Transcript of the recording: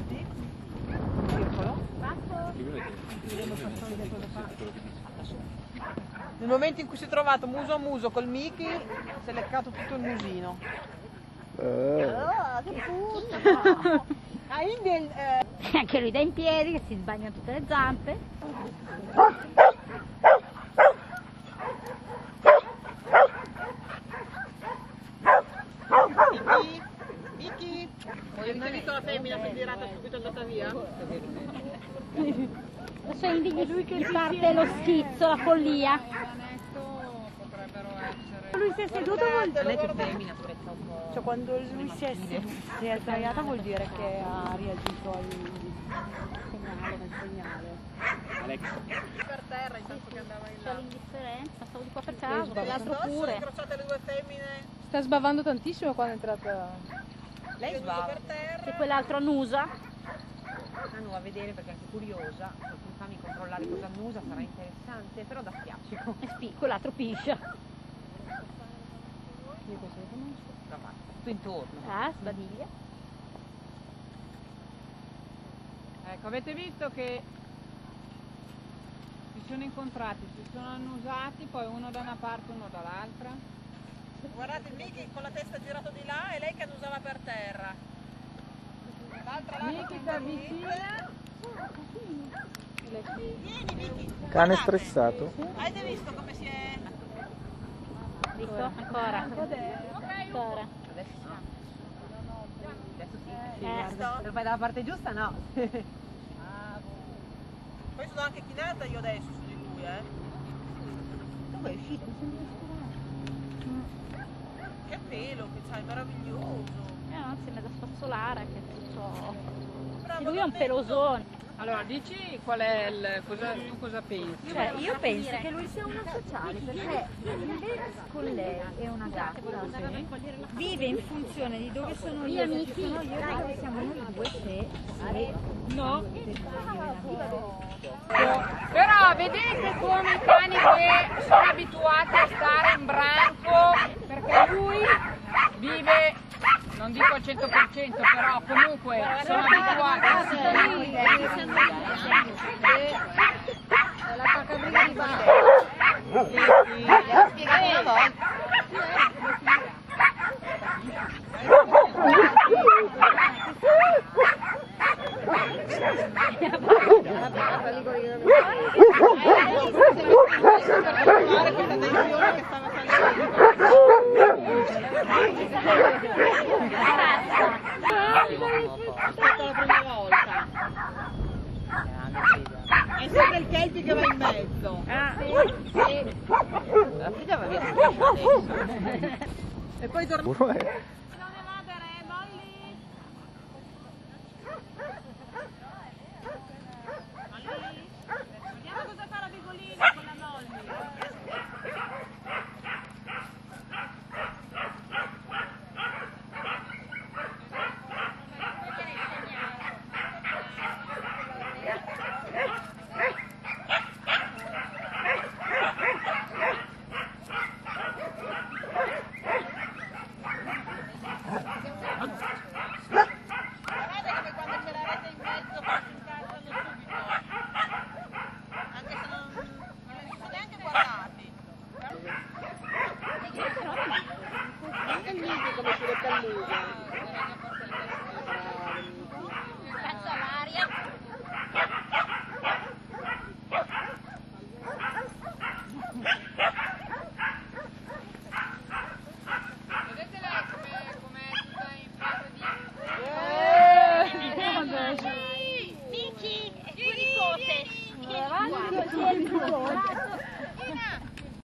Guardati. Circolo. Nel momento in cui si è trovato muso a muso col Mickey, si è leccato tutto il musino. Oh, che puzza! Ah, eh, Anche lui da in piedi che si sbagna tutte le zampe. Mickey, Mickey, hai visto la femmina che è girata subito è andata via? Indy gli, gli parte lo schizzo, la follia. Lui si è seduto vuol Lei che femmina, spezza un po'. Cioè quando lui si è, si è sdraiata vuol dire che ha reagito al segnale, al segnale. Per terra intanto che andava in C'è là. l'indifferenza, stavo di qua per caso, quell'altro pure. incrociate le due femmine, Sta sbavando tantissimo quando è entrata. Lei sbava per Che quell'altro annusa. Andiamo a vedere perché è anche curiosa, fammi controllare cosa annusa sarà interessante, però da schiaccio. E spi- quell'altro piscia. Io questo lo conosco. Tutto intorno. Ah, sbadiglia. Ecco, avete visto che si sono incontrati, si sono annusati, poi uno da una parte, uno dall'altra. Guardate Mickey con la testa Vieni Mickey. Cane stressato? Avete visto come si è... Visto? Ancora. Ancora. Adesso sì. Eh? Se vai dalla parte giusta no. Poi sono anche chinata io adesso su di lui, eh. Dove è uscito? Che pelo che c'hai, meraviglioso. Eh, no, sembra da spazzolare che è tutto... Bravo, Lui è un pelosone. Allora, dici qual è il. Cosa, tu cosa pensi? Cioè, io penso che lui sia uno sociale perché con lei e una gatta. Vive in funzione di dove sono io, se ci sono io dove siamo noi due se No. Però vedete come i cani che sono abituati a stare in branco, perché lui vive, non dico al 100%, però comunque sono abituati che va in mezzo. La figlia va via adesso. E poi torna.